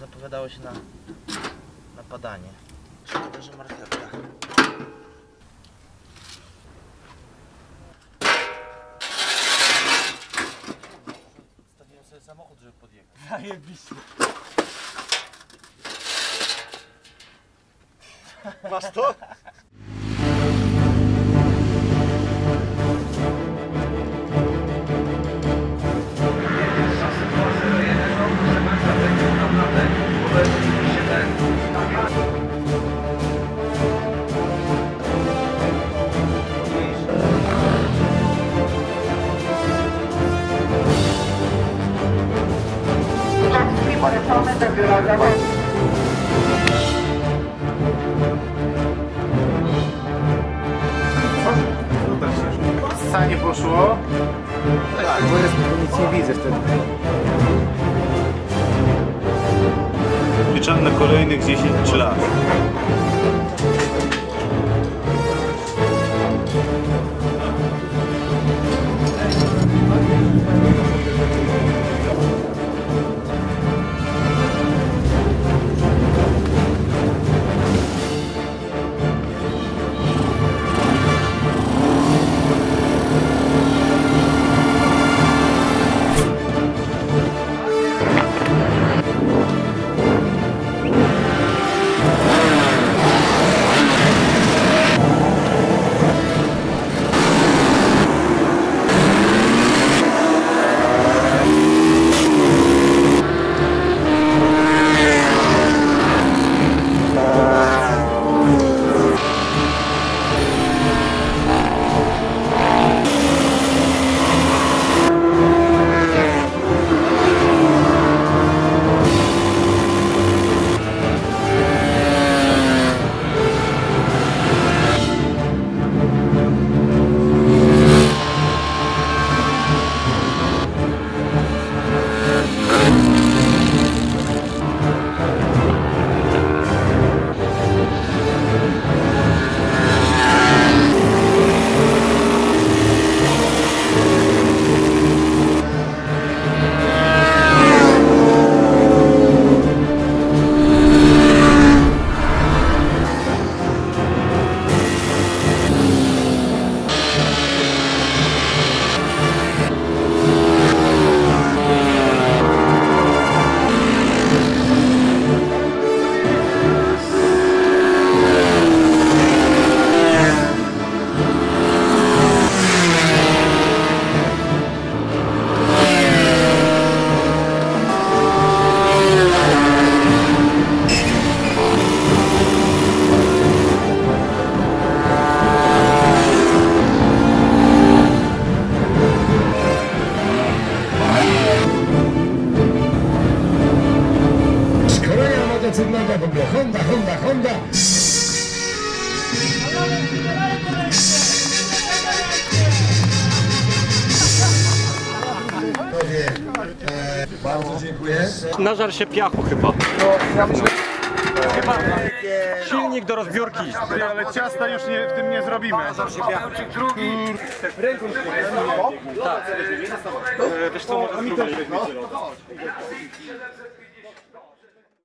Zapowiadało się na napadanie. Szkoda, że marchewka. Stawiłem sobie samochód, żeby podjechać. Zajebiście. Masz to? Zawodów. Sanie poszło. Tak, bo jest, nic nie widzę wtedy. Liczam na kolejnych 10 lat. Ogóle Honda, Honda, Honda. E, bardzo dziękuję. Nażar się piachu chyba. Chyba silnik do rozbiórki. Ale ciasta już nie, w tym nie zrobimy. Tak. Wiesz co, może spróbuję.